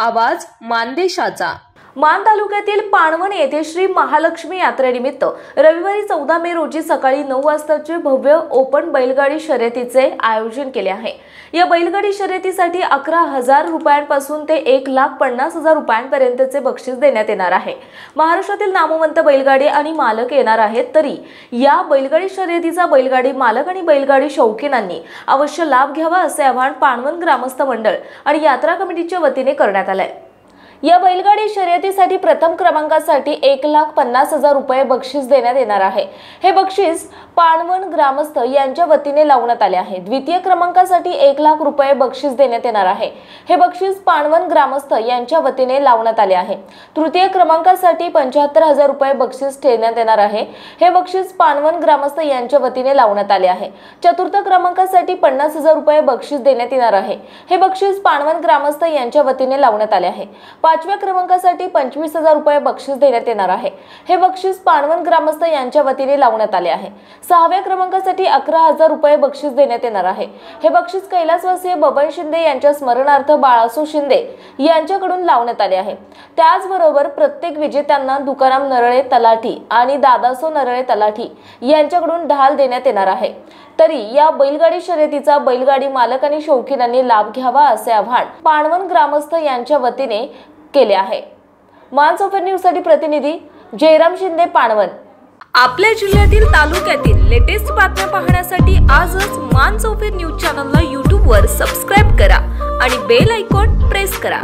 आवाज मानदेशाचा. मान तालुक्यातील पाणवण येथे श्री महालक्ष्मी यात्रेनिमित्त रविवारी चौदा मे रोजी सकाळी नऊ वाजताचे भव्य ओपन बैलगाडी शर्यतीचे आयोजन केले आहे. या बैलगाडी शर्यतीसाठी अकरा हजार रुपयांपासून ते एक लाख पन्नास हजार रुपयांपर्यंतचे बक्षीस देण्यात येणार आहे. महाराष्ट्रातील नामवंत बैलगाडी आणि मालक येणार आहेत तरी या बैलगाडी शर्यतीचा बैलगाडी मालक आणि बैलगाडी शौकीनांनी अवश्य लाभ घ्यावा असे आवाहन पाणवण ग्रामस्थ मंडळ आणि यात्रा कमिटीच्या वतीने करण्यात आलं आहे या बैलगाडी शर्यतीसाठी प्रथम क्रमांकासाठी एक लाख पन्नास हजार रुपये बक्षीस देण्यात येणार आहे. हे बक्षीस पाणवण ग्रामस्थ यांच्या वतीने लावण्यात आले आहे. द्वितीय क्रमांकासाठी एक लाख रुपये बक्षीस देण्यात येणार आहे. हे बक्षीस पाणवण ग्रामस्थ यांच्या वतीने लावण्यात आले आहे. तृतीय क्रमांकासाठी पंच्याहत्तर हजार रुपये बक्षीस ठेवण्यात येणार आहे. हे बक्षीस पाणवण ग्रामस्थ यांच्या वतीने लावण्यात आले आहे. चतुर्थ क्रमांकासाठी पन्नास हजार रुपये बक्षीस देण्यात येणार आहे. हे बक्षीस पाणवण ग्रामस्थ यांच्या वतीने लावण्यात आले आहे. पाचव्या क्रमांकासाठी पंचवीस हजार रुपये बक्षीस देण्यात येणार आहे. हे बक्षीस पाणवण ग्रामस्थ यांच्या वतीने लावण्यात आले आहे. सहाव्या क्रमांकासाठी अकरा हजार रुपये बक्षीस देण्यात येणार आहे. हे बक्षीस कैलासवासीय बबन शिंदे यांच्या स्मरणार्थ बाळासू शिंदे यांच्याकडून लावण्यात आले आहे. त्याचबरोबर प्रत्येक विजेत्यांना तुकाराम नरळे तलाठी आणि दादासो नरळे तलाठी यांच्याकडून ढाल देण्यात येणार आहे. तरी या बैलगाडी शर्यतीचा बैलगाडी मालक आणि शौकीनांनी लाभ घ्यावा असे आव्हान पाणवन ग्रामस्थ यांच्या वतीने केले आहे. मानसोफर न्यूजसाठी प्रतिनिधी जयराम शिंदे पाणवन आपल्या जिल्ह्यातील तालुक्यातील लेटेस्ट बातम्या पाहण्यासाठी आजच मान चौफेर न्यूज चॅनलला यूट्यूबवर सबस्क्राईब करा आणि बेल आयकॉन प्रेस करा.